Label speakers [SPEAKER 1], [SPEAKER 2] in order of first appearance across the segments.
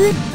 [SPEAKER 1] 司。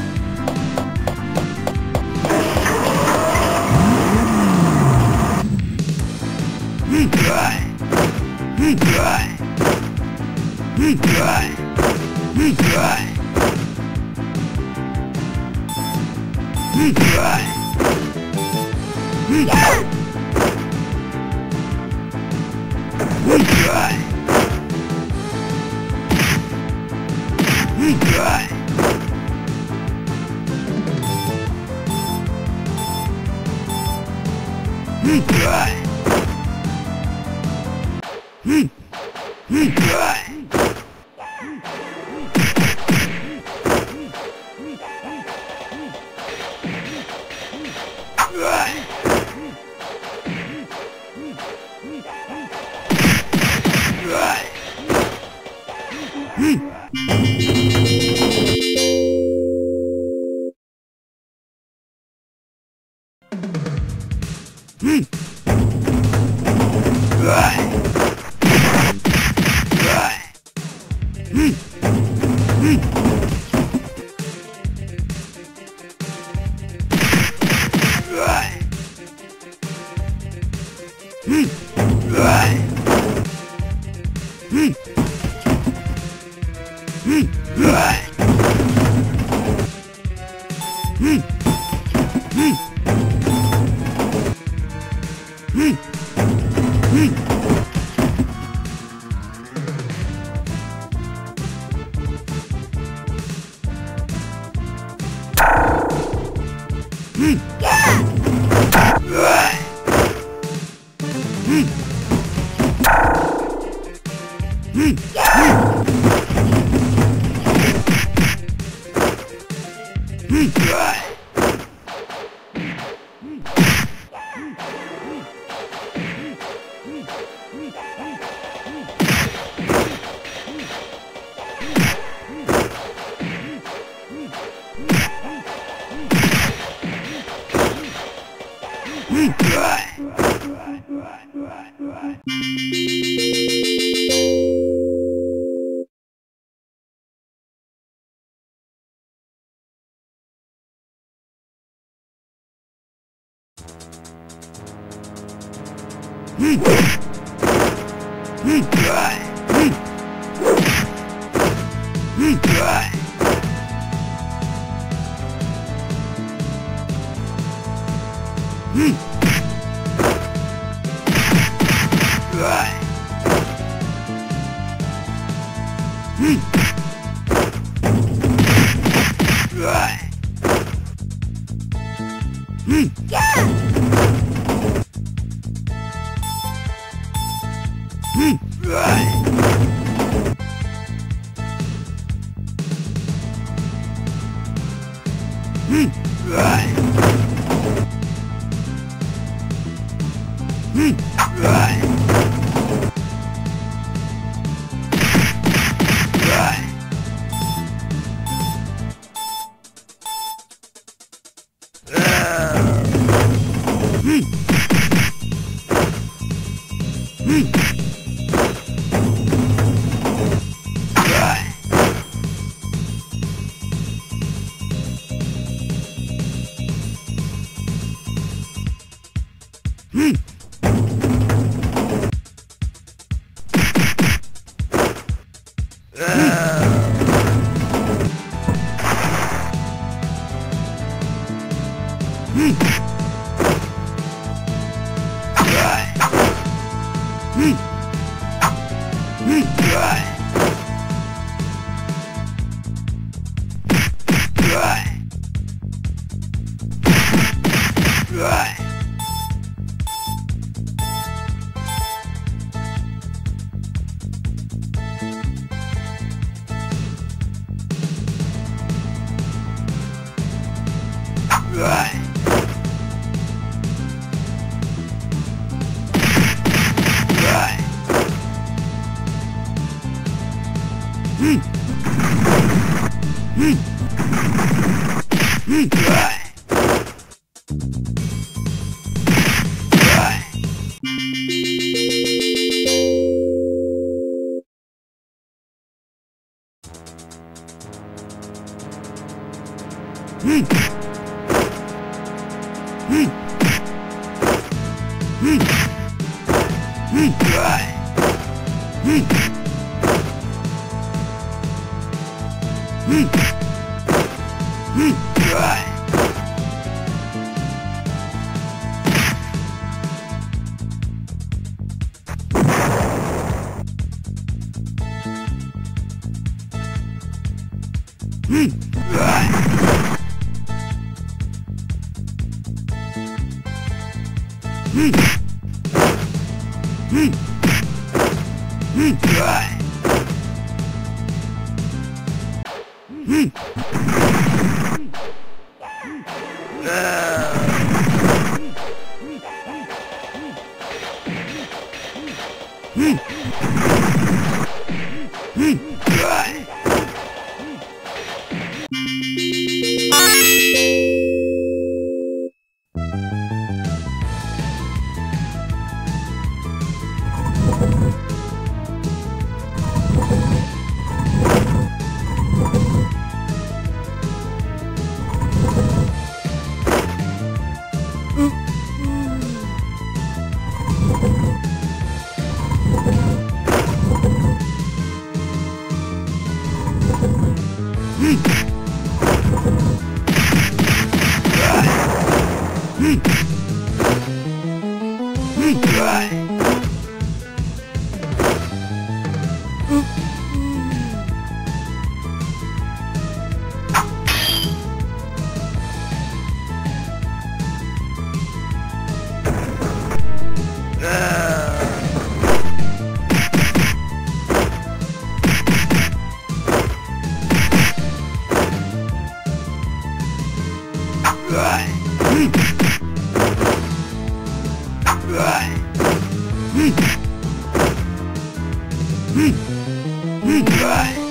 [SPEAKER 1] Hmm. Да!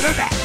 [SPEAKER 1] Quarterback.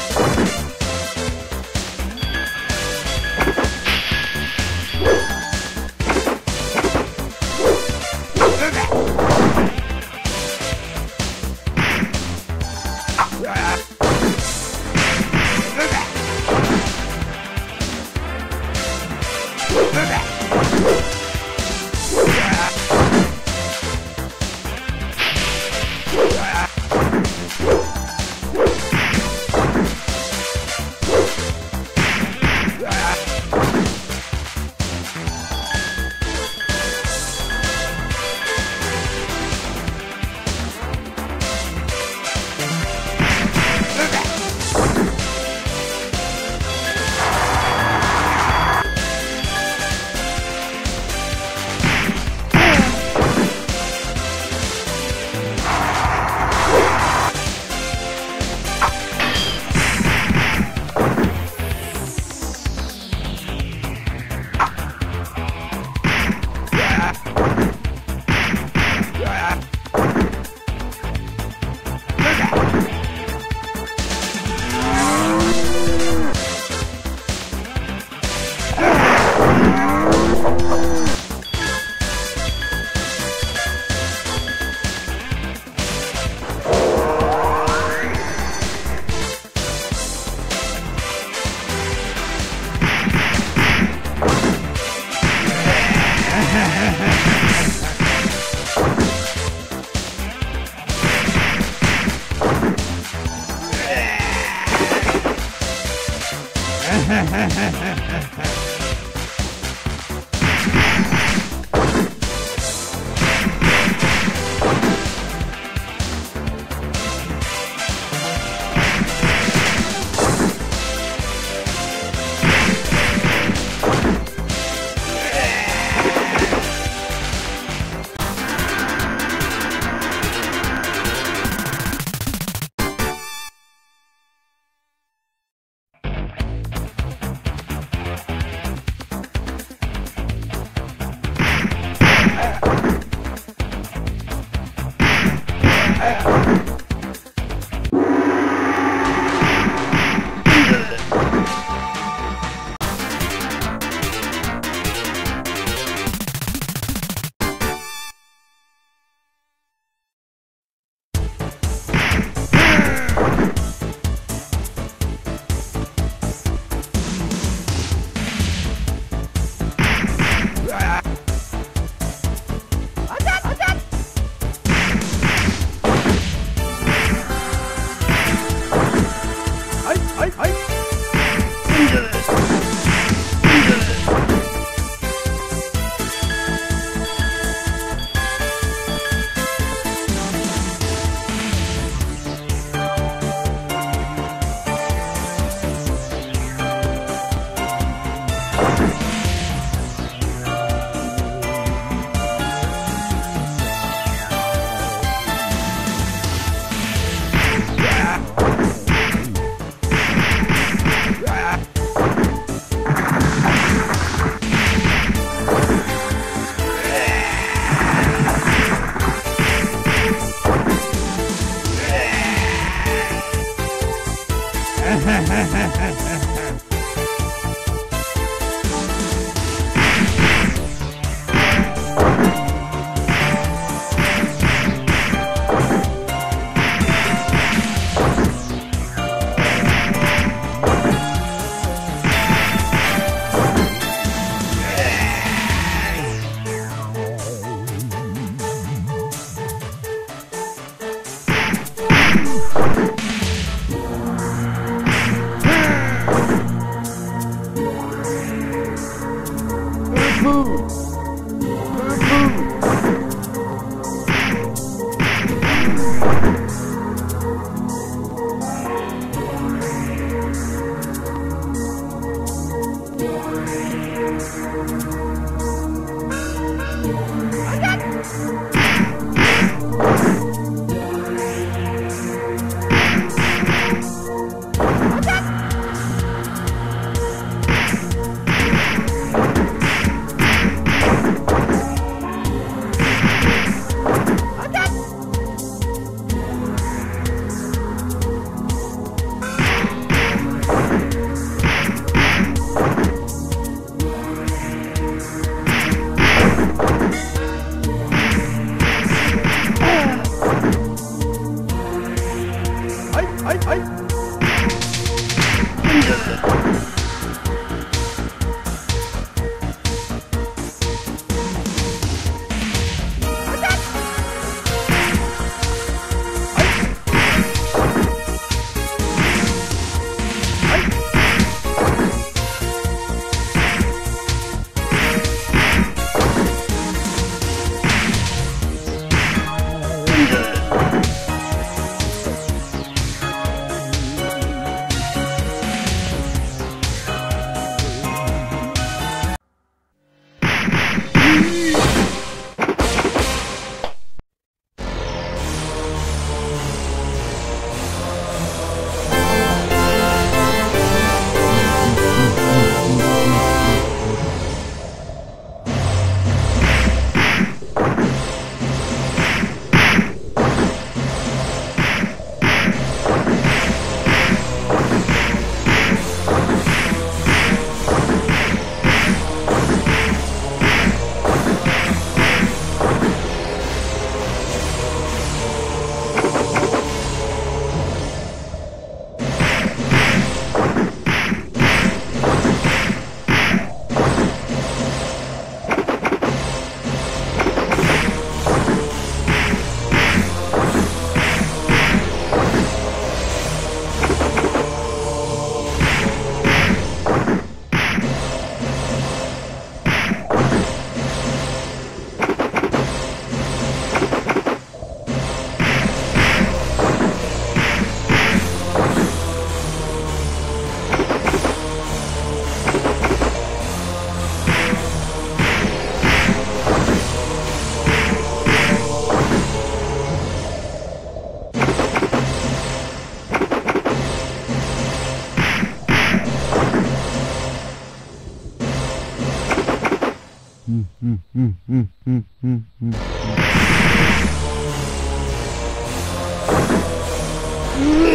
[SPEAKER 1] What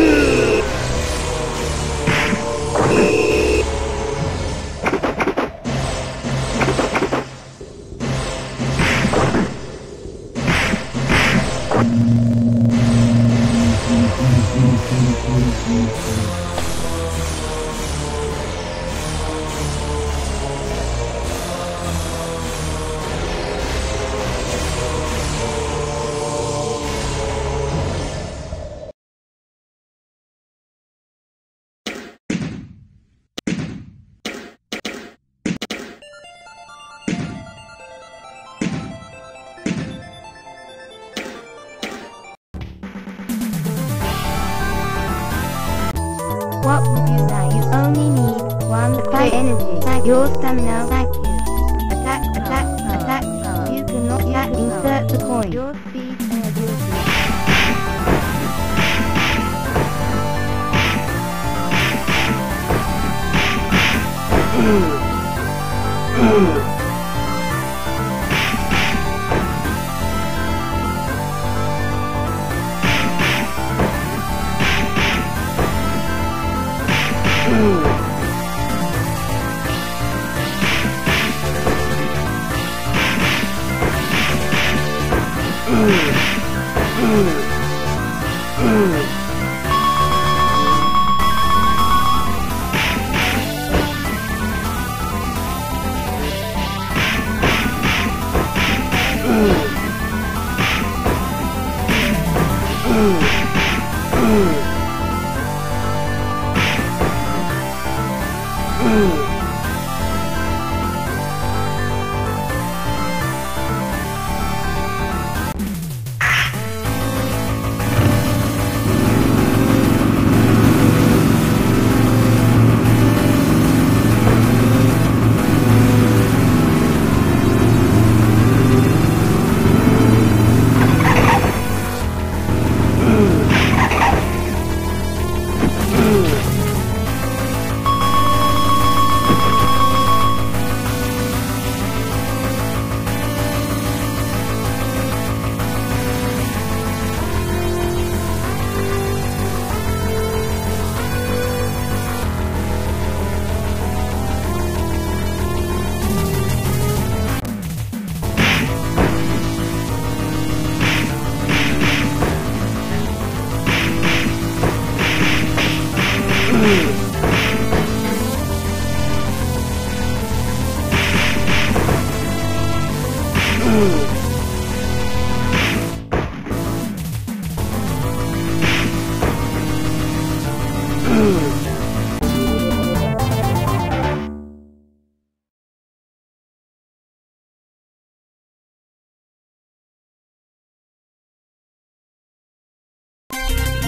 [SPEAKER 1] うん。うん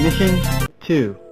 [SPEAKER 1] Mission 2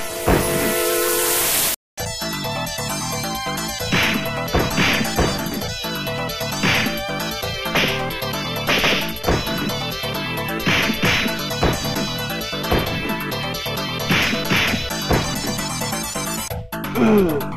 [SPEAKER 2] Ooh.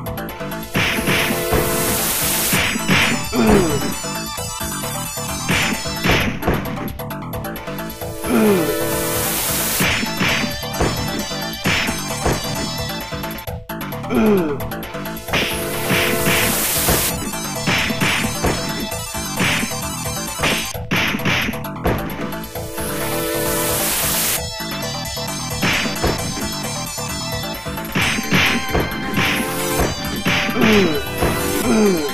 [SPEAKER 2] Mm. mm.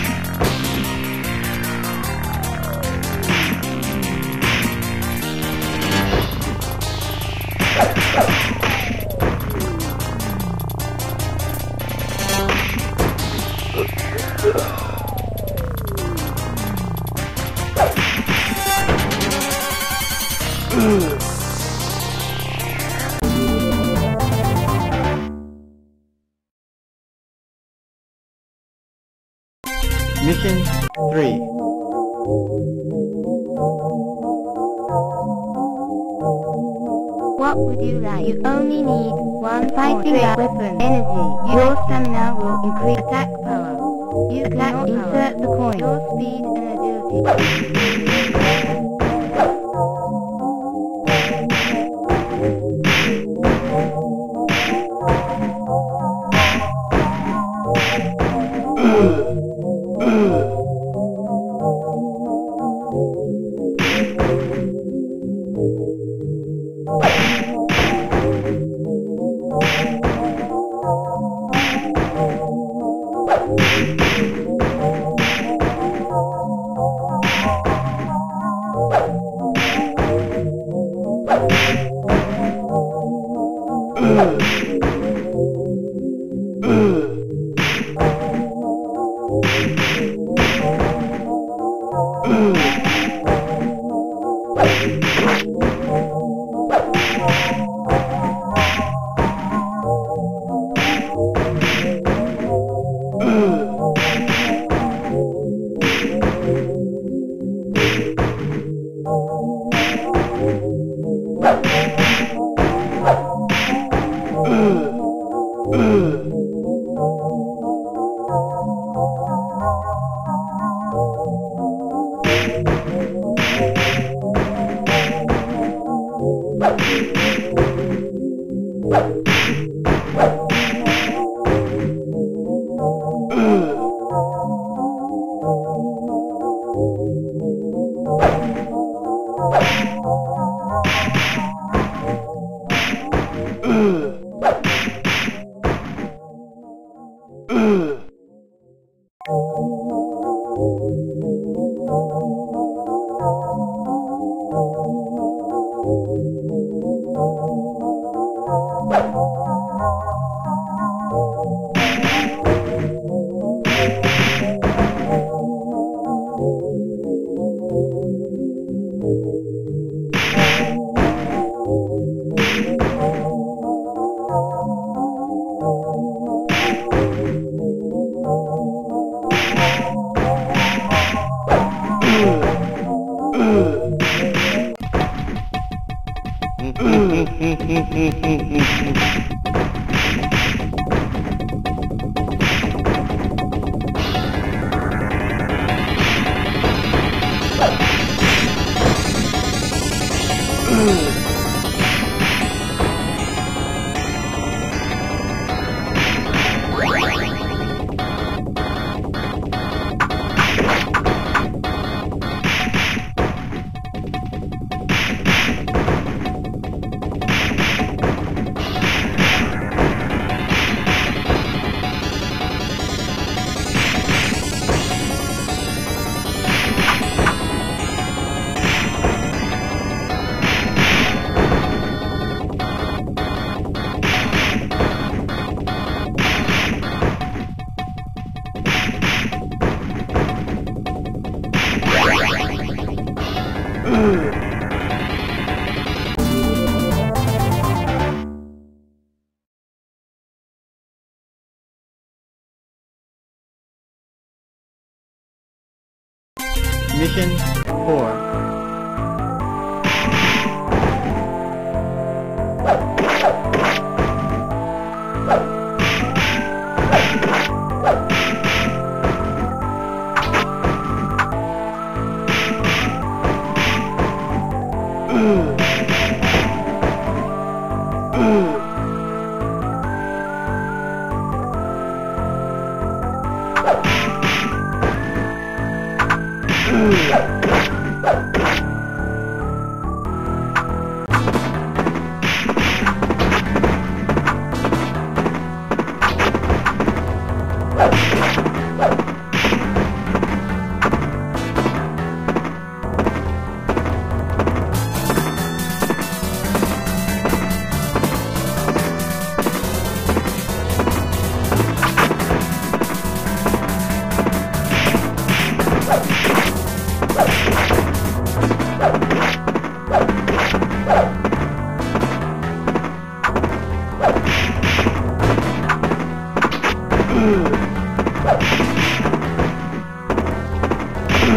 [SPEAKER 3] Mission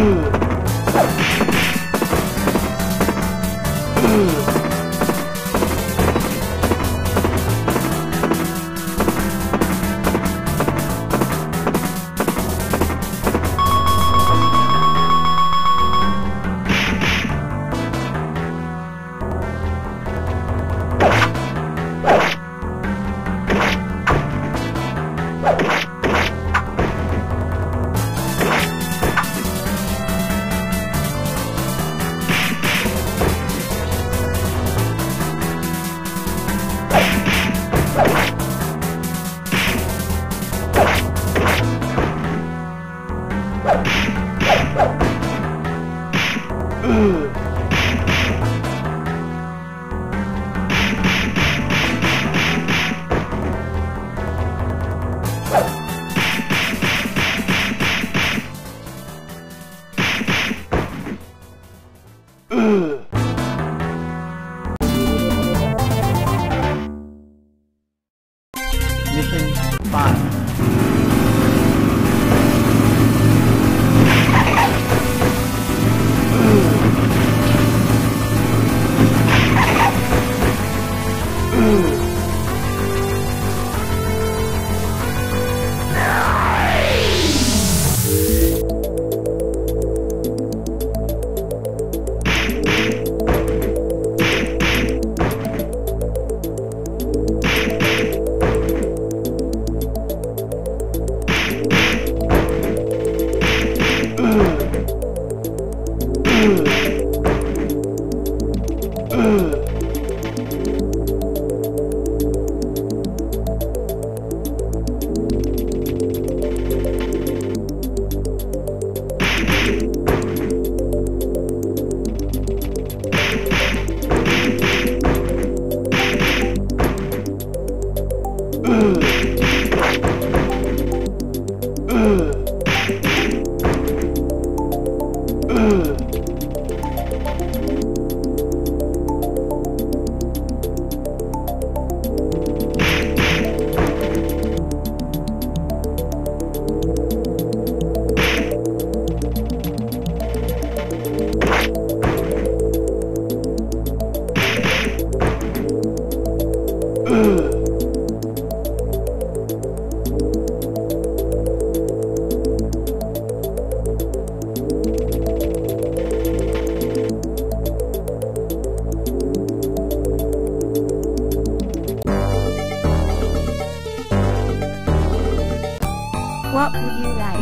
[SPEAKER 3] Mission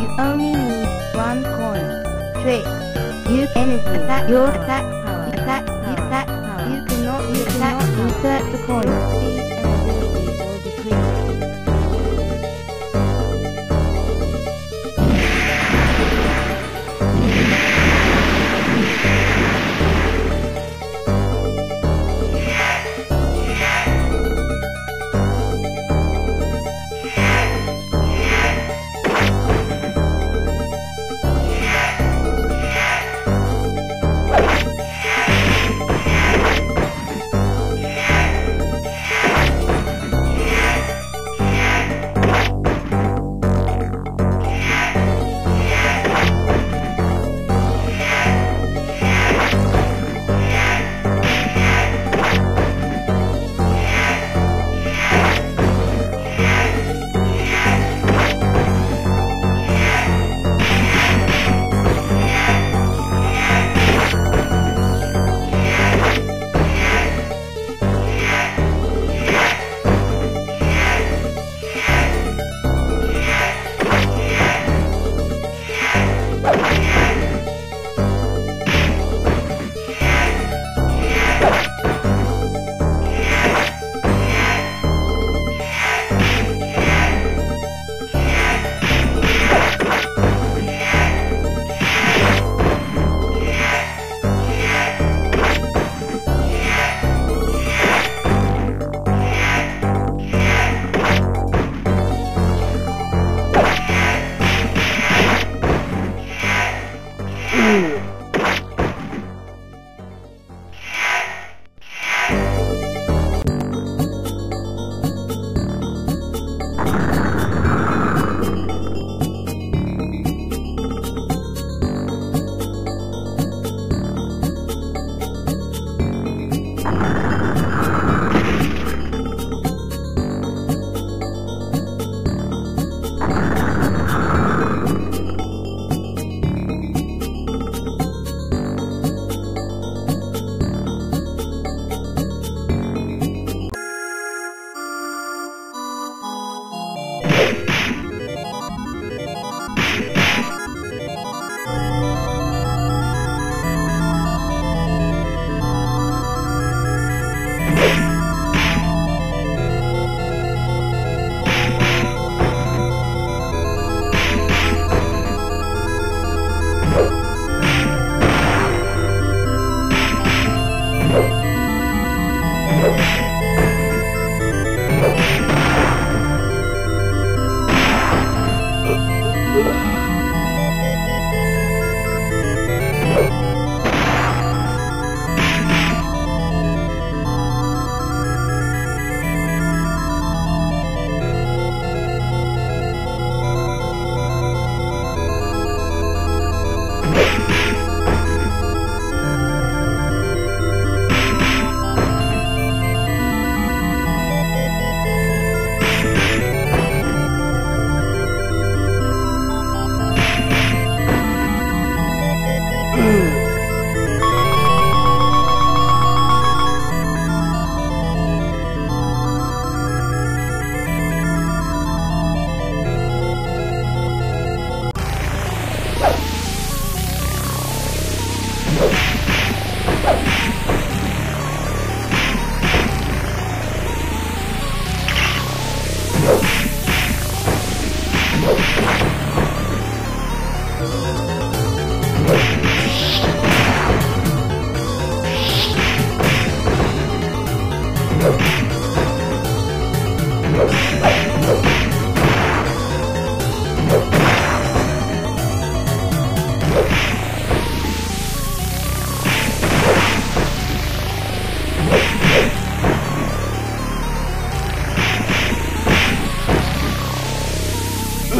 [SPEAKER 1] you only need one coin. Trick. You energy. Attack your attack power. Attack power. Attack power. You cannot. You cannot insert the coin. Speed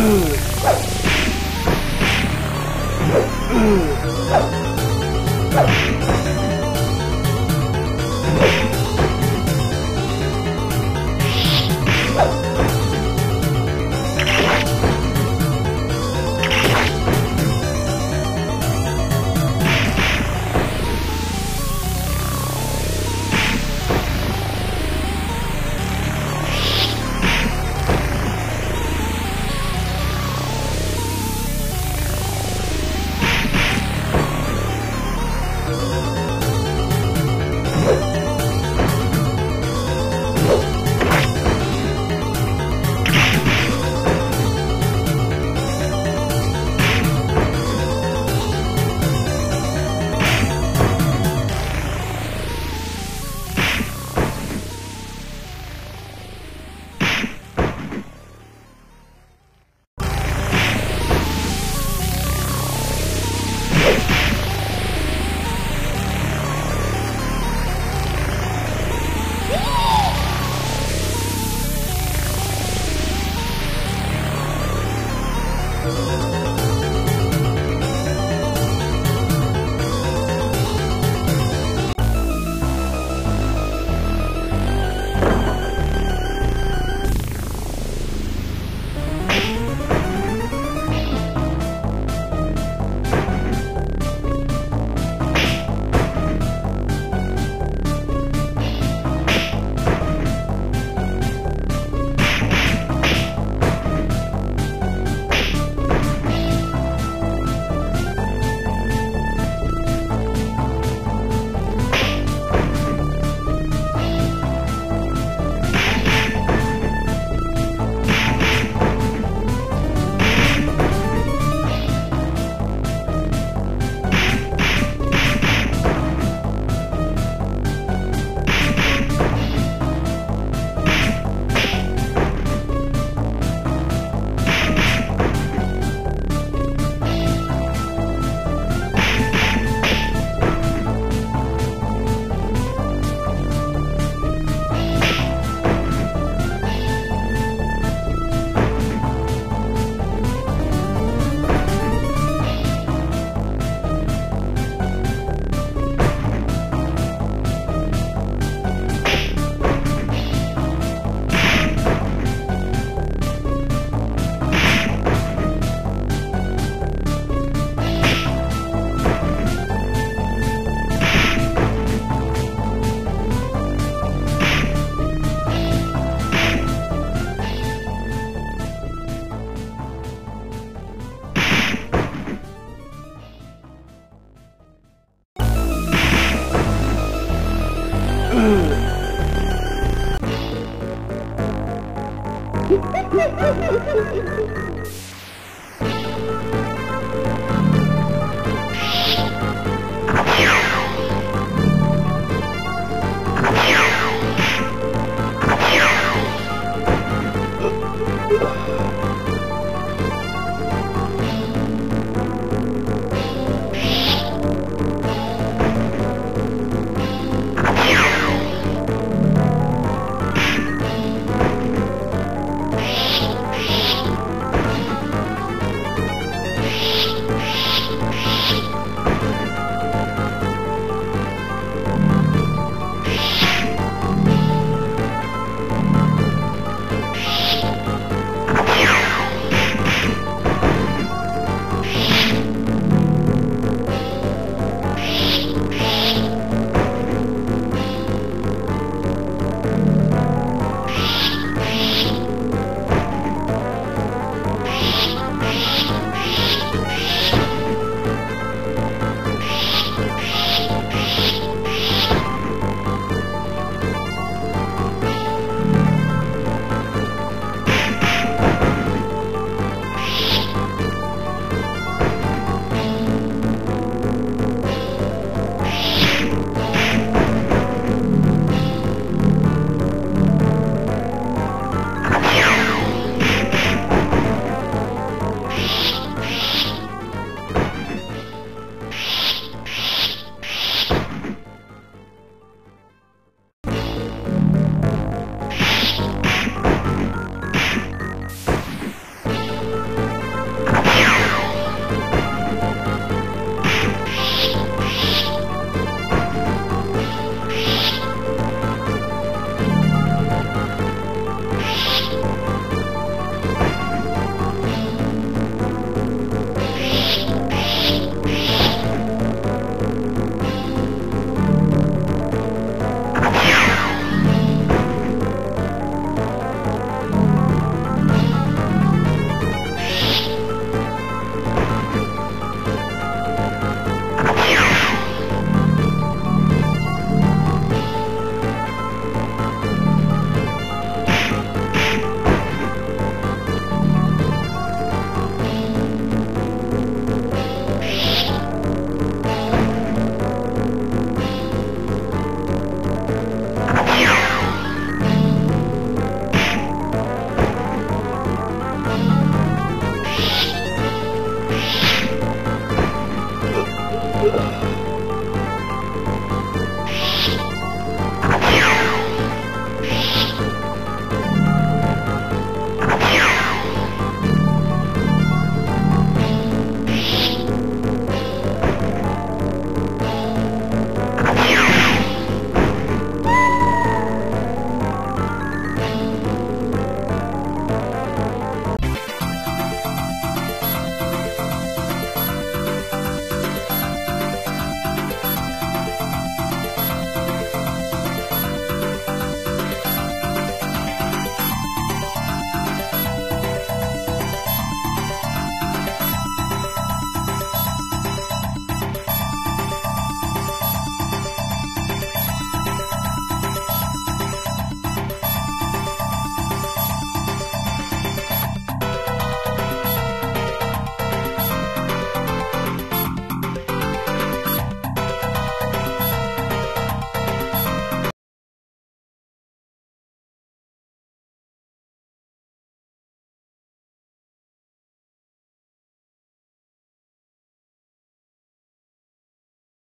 [SPEAKER 1] Ooh.